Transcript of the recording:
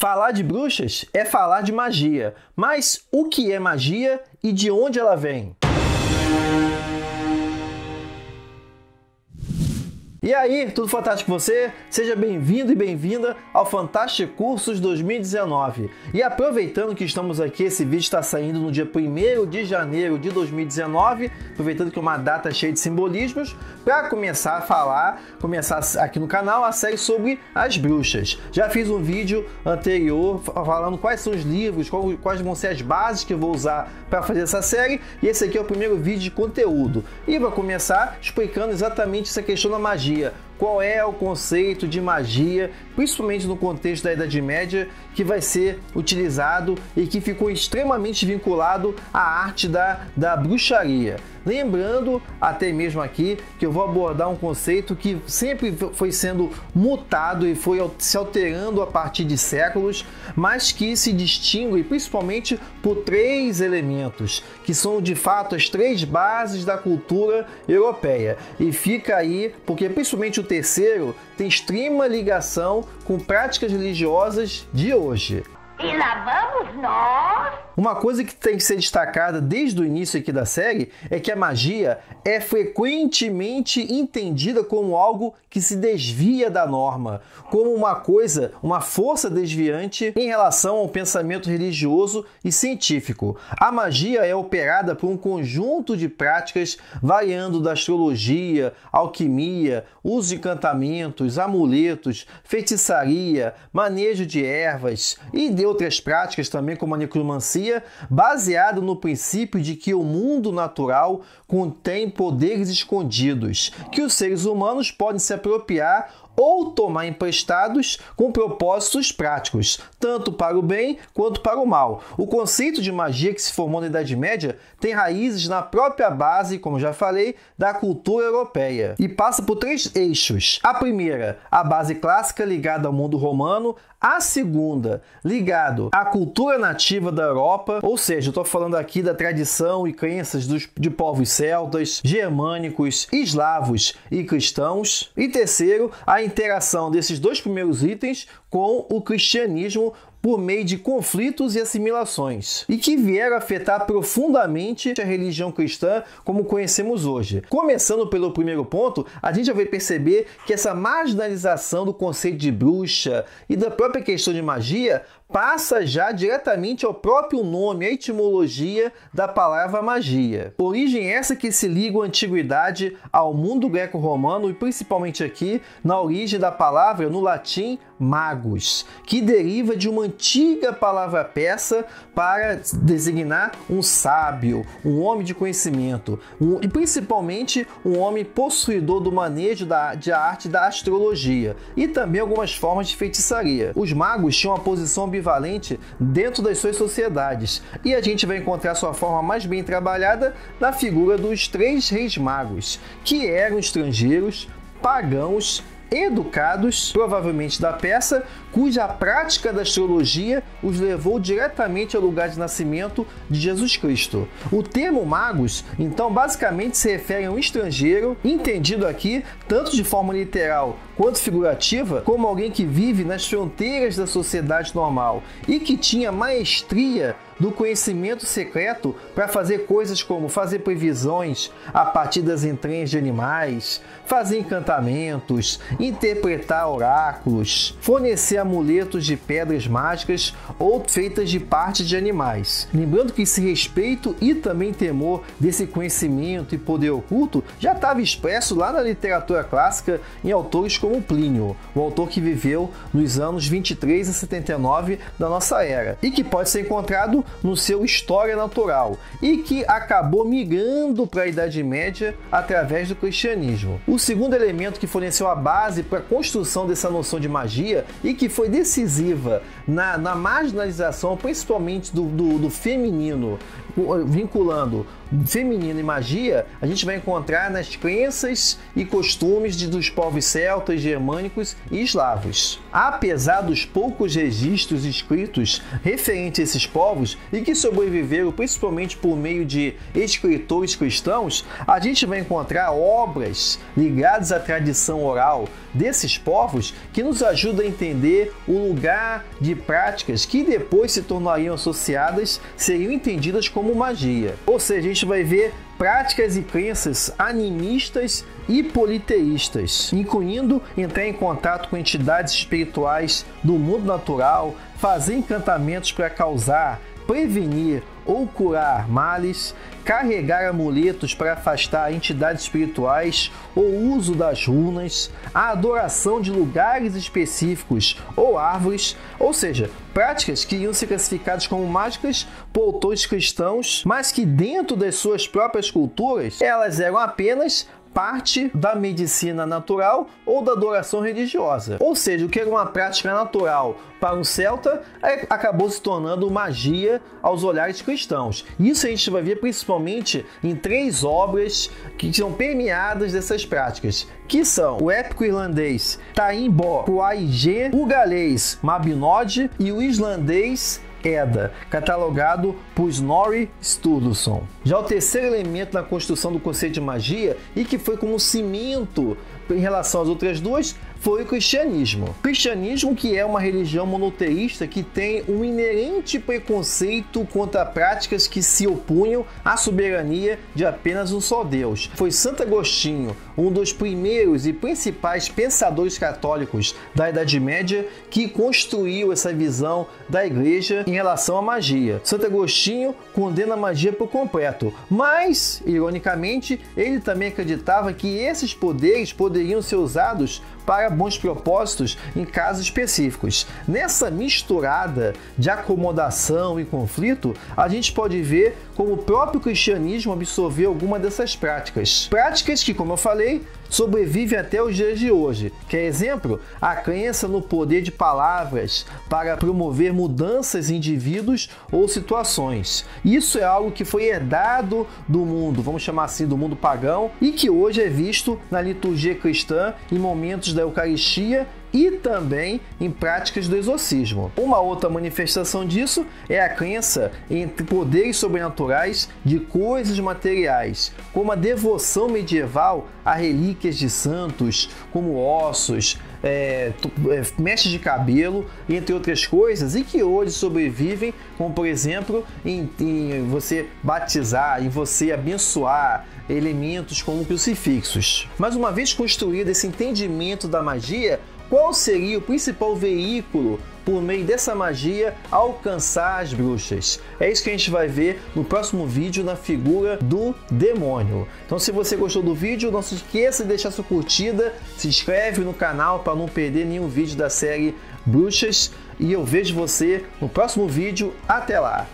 Falar de bruxas é falar de magia, mas o que é magia e de onde ela vem? E aí, tudo fantástico com você? Seja bem-vindo e bem-vinda ao Fantástico Cursos 2019. E aproveitando que estamos aqui, esse vídeo está saindo no dia 1 de janeiro de 2019, aproveitando que é uma data cheia de simbolismos, para começar a falar, começar aqui no canal a série sobre as bruxas. Já fiz um vídeo anterior falando quais são os livros, quais vão ser as bases que eu vou usar para fazer essa série, e esse aqui é o primeiro vídeo de conteúdo. E vou começar explicando exatamente essa questão da magia magia. Qual é o conceito de magia, principalmente no contexto da Idade Média, que vai ser utilizado e que ficou extremamente vinculado à arte da, da bruxaria. Lembrando, até mesmo aqui, que eu vou abordar um conceito que sempre foi sendo mutado e foi se alterando a partir de séculos, mas que se distingue principalmente por três elementos, que são de fato as três bases da cultura europeia. E fica aí, porque principalmente o terceiro tem extrema ligação com práticas religiosas de hoje. E lá vamos nós uma coisa que tem que ser destacada desde o início aqui da série é que a magia é frequentemente entendida como algo que se desvia da norma, como uma coisa, uma força desviante em relação ao pensamento religioso e científico. A magia é operada por um conjunto de práticas variando da astrologia, alquimia, uso de encantamentos, amuletos, feitiçaria, manejo de ervas e de outras práticas também como a necromancia baseado no princípio de que o mundo natural contém poderes escondidos, que os seres humanos podem se apropriar ou tomar emprestados com propósitos práticos, tanto para o bem quanto para o mal. O conceito de magia que se formou na Idade Média tem raízes na própria base, como já falei, da cultura europeia e passa por três eixos. A primeira, a base clássica ligada ao mundo romano, a segunda, ligado à cultura nativa da Europa, ou seja, estou falando aqui da tradição e crenças dos, de povos celtas, germânicos, eslavos e cristãos. E terceiro, a interação desses dois primeiros itens com o cristianismo por meio de conflitos e assimilações, e que vieram afetar profundamente a religião cristã como conhecemos hoje. Começando pelo primeiro ponto, a gente já vai perceber que essa marginalização do conceito de bruxa e da própria questão de magia passa já diretamente ao próprio nome, a etimologia da palavra magia. Origem essa que se liga à antiguidade ao mundo greco-romano e principalmente aqui na origem da palavra no latim magos, que deriva de uma antiga palavra peça para designar um sábio, um homem de conhecimento, um, e principalmente um homem possuidor do manejo da, de arte da astrologia e também algumas formas de feitiçaria. Os magos tinham uma posição ambivalente dentro das suas sociedades. E a gente vai encontrar sua forma mais bem trabalhada na figura dos três reis magos, que eram estrangeiros, pagãos educados, provavelmente da peça, cuja prática da astrologia os levou diretamente ao lugar de nascimento de Jesus Cristo. O termo magos, então, basicamente se refere a um estrangeiro, entendido aqui tanto de forma literal quanto figurativa, como alguém que vive nas fronteiras da sociedade normal e que tinha maestria do conhecimento secreto para fazer coisas como fazer previsões a partir das entranhas de animais, fazer encantamentos, interpretar oráculos, fornecer amuletos de pedras mágicas ou feitas de partes de animais. Lembrando que esse respeito e também temor desse conhecimento e poder oculto já estava expresso lá na literatura clássica em autores como Plínio, o autor que viveu nos anos 23 a 79 da nossa era e que pode ser encontrado no seu História Natural e que acabou migrando para a Idade Média através do cristianismo. O segundo elemento que forneceu a base para a construção dessa noção de magia e que foi decisiva na, na marginalização, principalmente do, do, do feminino vinculando feminino e magia, a gente vai encontrar nas crenças e costumes de, dos povos celtas, germânicos e eslavos. Apesar dos poucos registros escritos referentes a esses povos e que sobreviveram principalmente por meio de escritores cristãos, a gente vai encontrar obras ligadas à tradição oral desses povos que nos ajudam a entender o lugar de práticas que depois se tornariam associadas, seriam entendidas como magia. Ou seja, a gente vai ver práticas e crenças animistas e politeístas, incluindo entrar em contato com entidades espirituais do mundo natural, fazer encantamentos para causar, prevenir ou curar males, carregar amuletos para afastar entidades espirituais, o uso das runas, a adoração de lugares específicos ou árvores, ou seja, práticas que iam ser classificadas como mágicas por autores cristãos, mas que dentro das suas próprias culturas elas eram apenas parte da medicina natural ou da adoração religiosa. Ou seja, o que era uma prática natural para um celta é, acabou se tornando magia aos olhares cristãos. Isso a gente vai ver principalmente em três obras que são permeadas dessas práticas, que são o épico irlandês Taimbó Kuaige, o galês Mabinod e o islandês EDA, catalogado por Snorri Sturluson. Já o terceiro elemento na construção do conceito de magia e que foi como cimento em relação às outras duas foi o cristianismo. Cristianismo que é uma religião monoteísta que tem um inerente preconceito contra práticas que se opunham à soberania de apenas um só Deus. Foi Santo Agostinho, um dos primeiros e principais pensadores católicos da Idade Média, que construiu essa visão da igreja em relação à magia. Santo Agostinho condena a magia por completo, mas, ironicamente, ele também acreditava que esses poderes poderiam ser usados para bons propósitos em casos específicos. Nessa misturada de acomodação e conflito, a gente pode ver como o próprio cristianismo absorveu alguma dessas práticas. Práticas que, como eu falei, sobrevivem até os dias de hoje. Quer exemplo? A crença no poder de palavras para promover mudanças em indivíduos ou situações. Isso é algo que foi herdado do mundo, vamos chamar assim, do mundo pagão, e que hoje é visto na liturgia cristã em momentos da Eucaristia e também em práticas do exorcismo. Uma outra manifestação disso é a crença em poderes sobrenaturais de coisas materiais, como a devoção medieval a relíquias de santos, como ossos, é, mechas de cabelo, entre outras coisas, e que hoje sobrevivem, como por exemplo, em, em você batizar, em você abençoar elementos como crucifixos. Mas uma vez construído esse entendimento da magia, qual seria o principal veículo por meio dessa magia alcançar as bruxas. É isso que a gente vai ver no próximo vídeo na figura do demônio. Então se você gostou do vídeo, não se esqueça de deixar sua curtida, se inscreve no canal para não perder nenhum vídeo da série Bruxas e eu vejo você no próximo vídeo. Até lá!